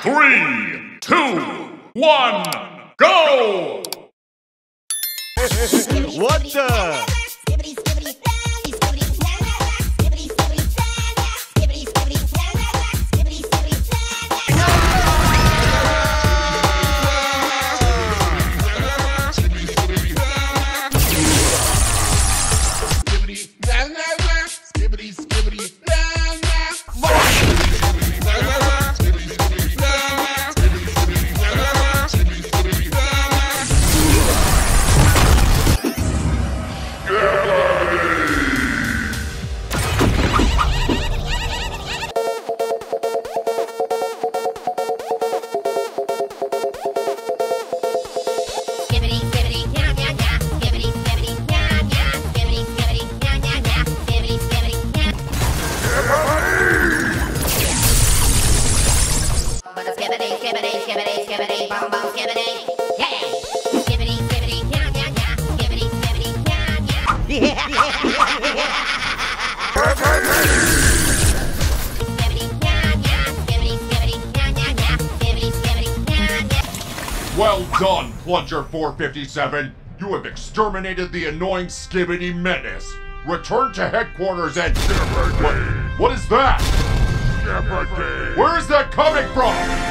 Three, two, one, go! What the? Plunger 457. You have exterminated the annoying Skibidi Menace. Return to headquarters and. What, what is that? Where is that coming from?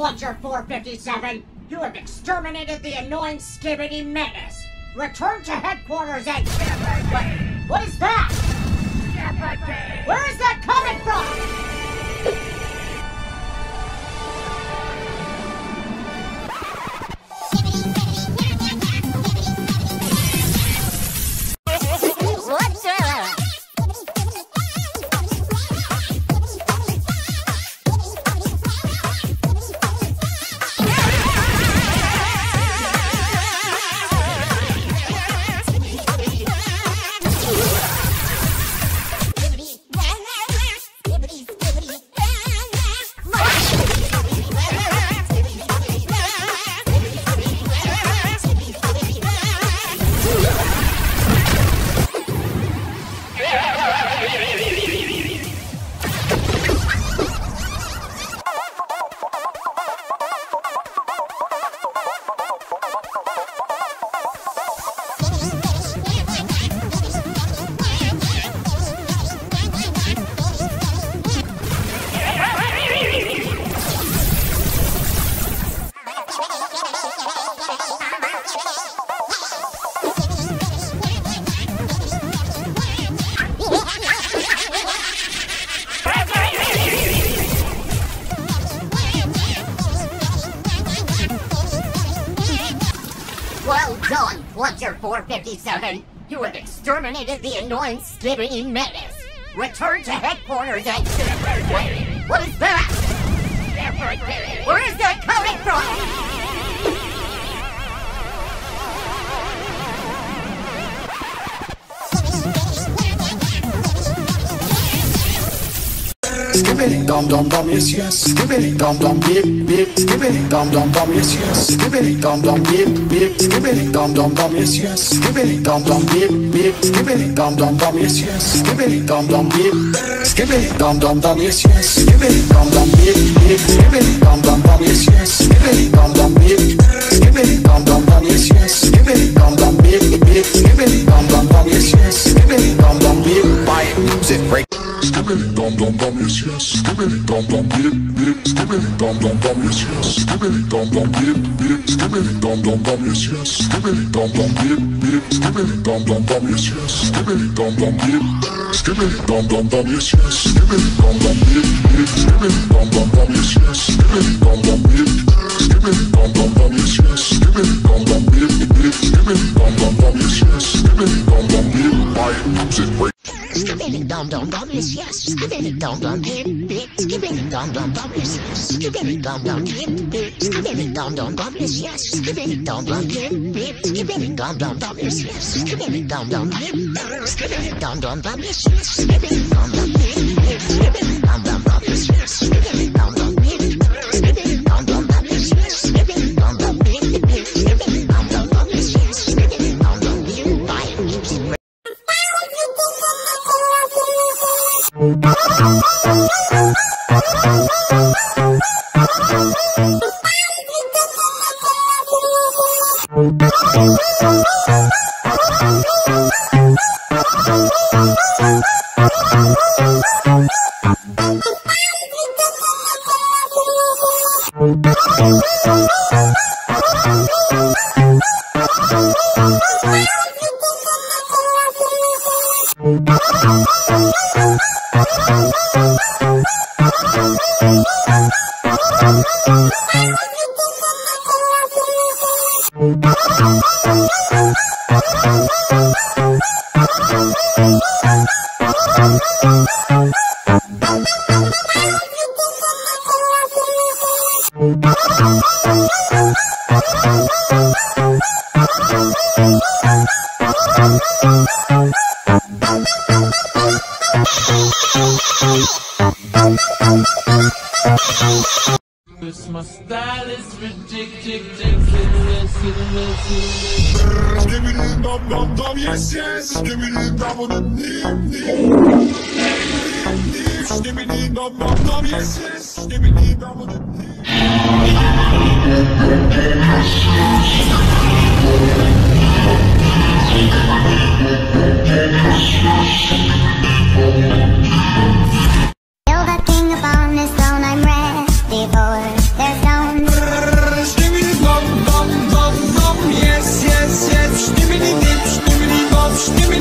Plunger 457. You have exterminated the annoying Skibidi Menace. Return to headquarters and. What, what is that? Where is that coming from? Have exterminated the annoying Skibidi Menace. Return to headquarters and. What is that? Where is dum dum dum yes yes skibidi dum dum beep beep skibidi dum dum dum yes yes skibidi dum dum beep beep skibidi dum dum dum yes yes skibidi dum dum beep beep skibidi dum dum dum yes yes skibidi dum dum beep skibidi dum dum dum yes yes skibidi dum dum beep beep skibidi dum dum dum yes yes skibidi dum dum beep skibidi dum dum dum yes yes skibidi dum dum beep beep skibidi dum dum dum yes yes skibidi dum dum beep Buy it, music, break. Skibbity dum dum dum yes yes Skibbity dum dum beep beep Skibbity dum dum dum yes yes Skibbity dum dum beep beep Skibbity dum dum dum yes yes Skibbity dum dum beep beep Skibbity dum dum dum yes yes Skibbity dum dum beep Skibbity dum dum dum yes yes Skibbity dum dum beep beep Skibbity dum dum dum yes yes Skibidi dum dum. Skibidi dum dum dum is yes. Skibidi dum dum. Skibidi dum dum dum is yes. Skibidi dum dum. Skibidi dum dum dum is yes. Skibidi dum dum. Skibidi dum dum dum is yes. Skibidi dum dum. Skibidi My yes yes Skibidi dum dum dip dip Skibidi dum dum dum yes yes Skibbity dum dum dip Kill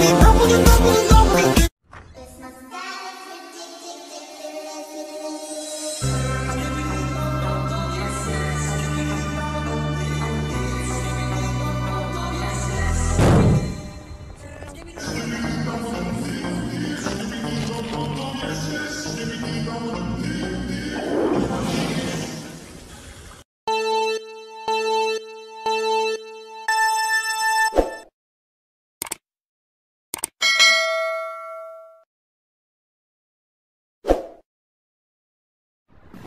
skibidi dum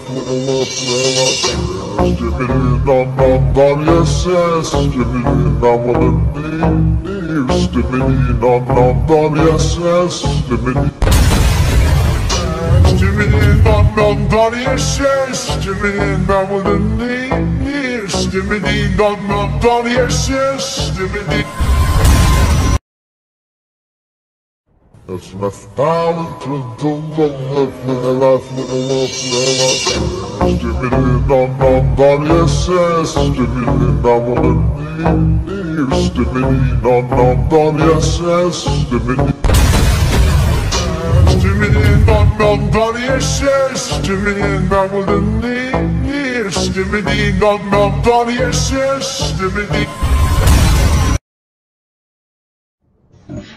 dum yes yes Stibbity Stibbity dum dum dum yes yes Stibbity dum with a knee Stibbity dum dum dum yes yes Stibbity Skibidi dum dum dum yes yes Skibidi dum with a knee Skibidi dum dum dum yes yes Skibidi It's left out to the left with the left with the left with the left Skibidi dum dum dum yes yes Skibidi dum with a knee Skibidi dum dum dum yes yes dum dum dum dum yes yes Stimini dum dum dum Stimini dum dum dum yes yes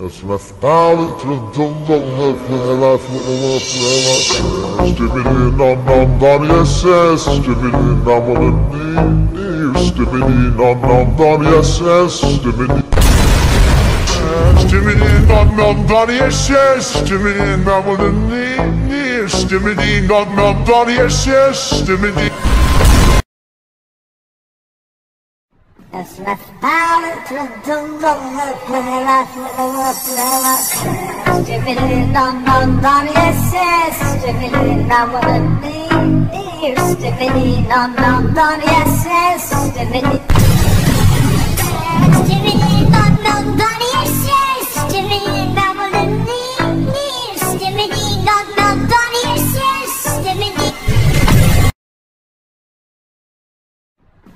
Esmas Powers to Dumbo Fela Fela Fela me? nam nam dan yeses Stimili nam on ni Stimili nam nam dan yeses Stimili Stimili nam nam dan yeses Stimili nam on ni Stimili nam اسمه فقالت للدنيا في هلاف Stimini dum dum dum yes yes Stimini dum dum dum Stimini dum dum dum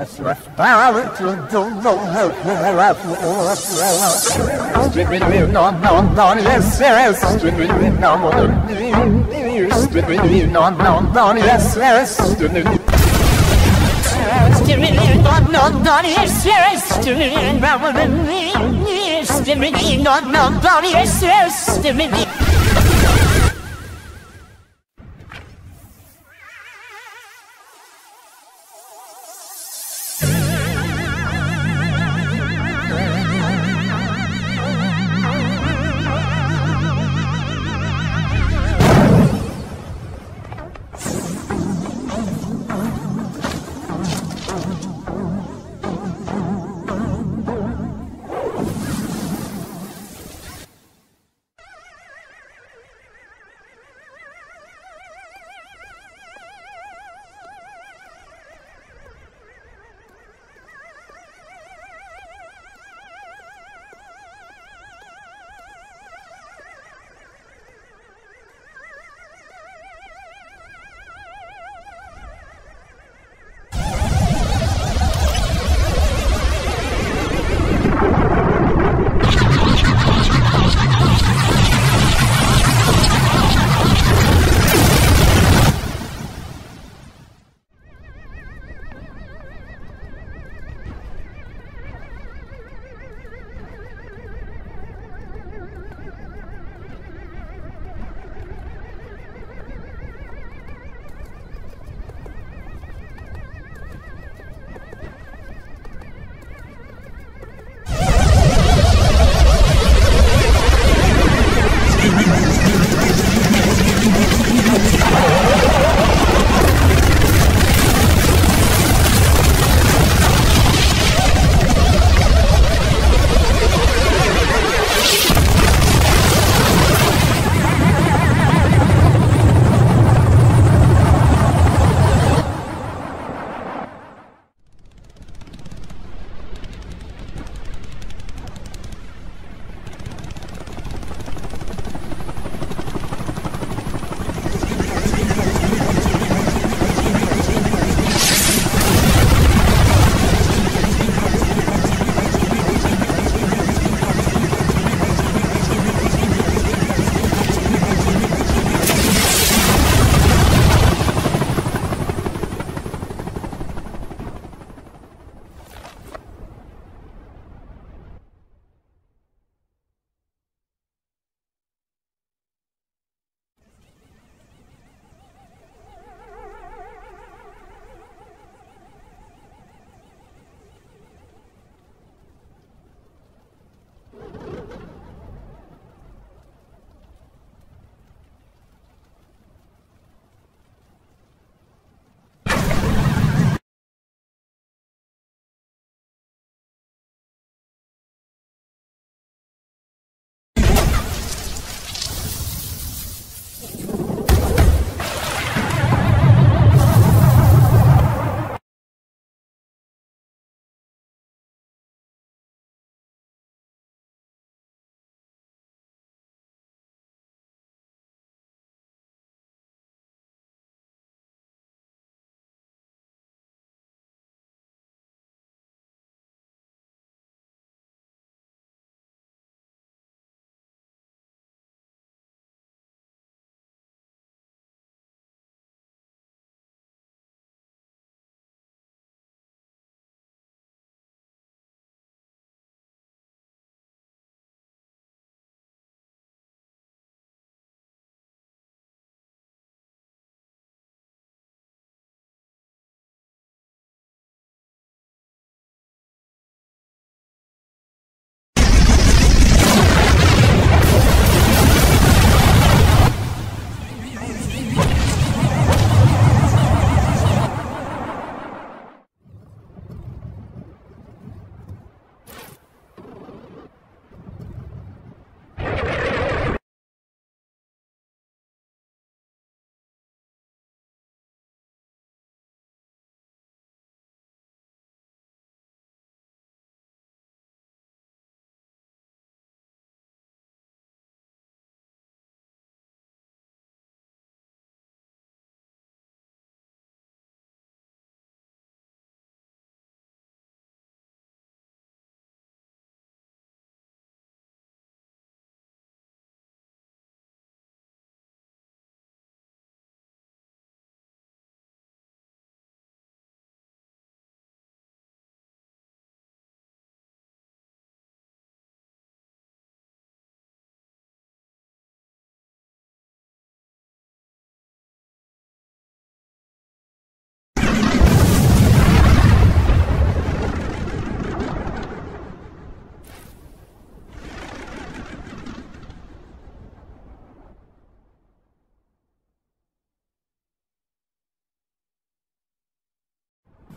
That's right.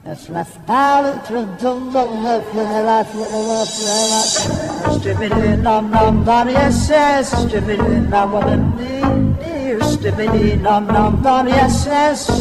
That's left out to dum dum left when I left when I left when I left. Strippity num num dum yes yes. Strippity num what a need. Strippity num num dum yes yes.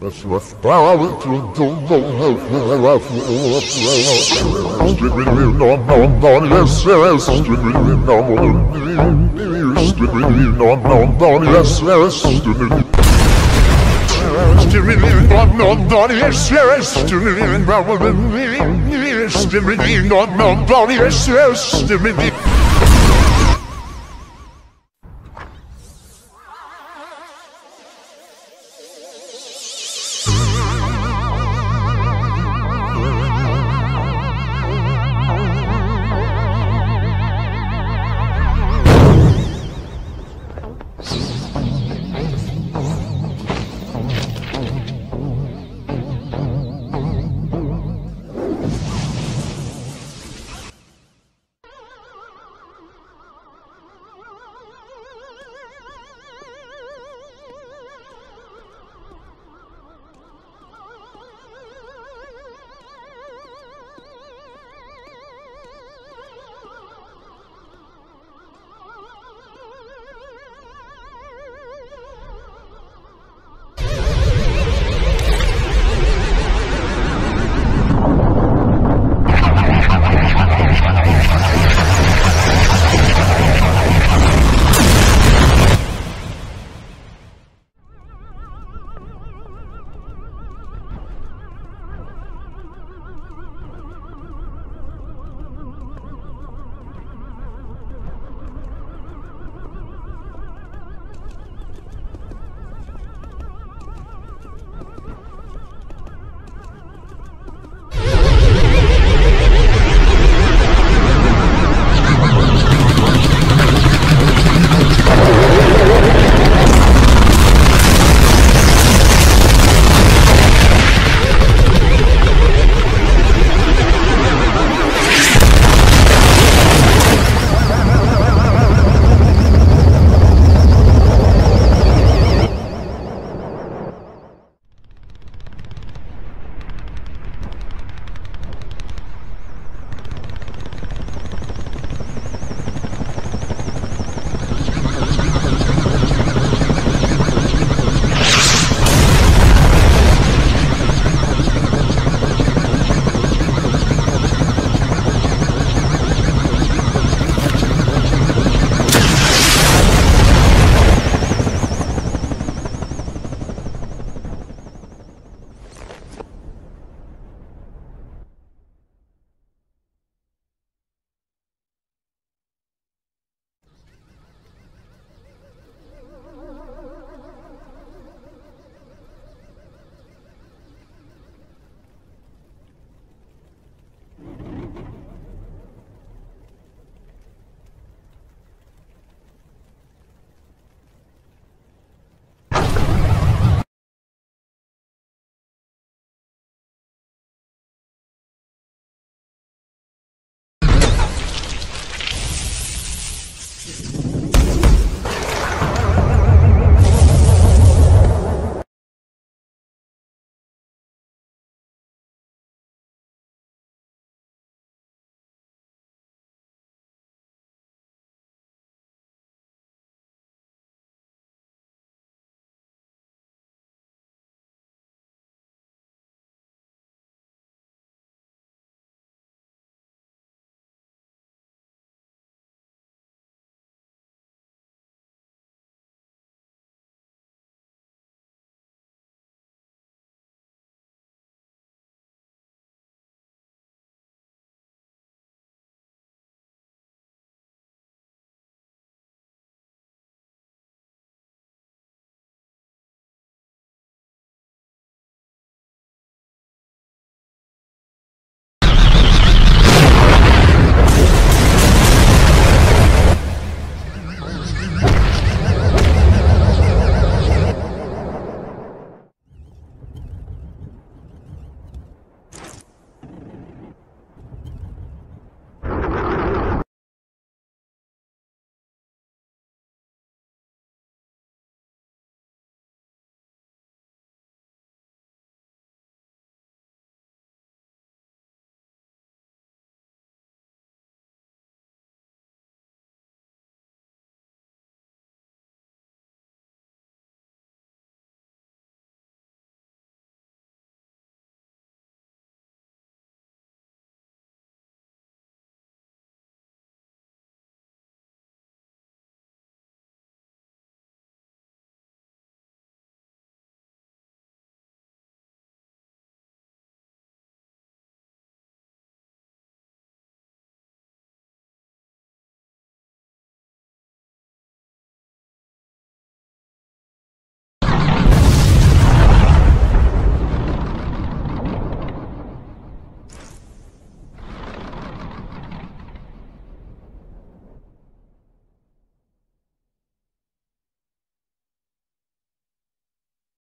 That's what's power to do Strictly no no no yes yes Strictly no no Strictly no no no yes yes Strictly Strictly no no no yes yes Strictly no no Strictly no no no yes yes Strictly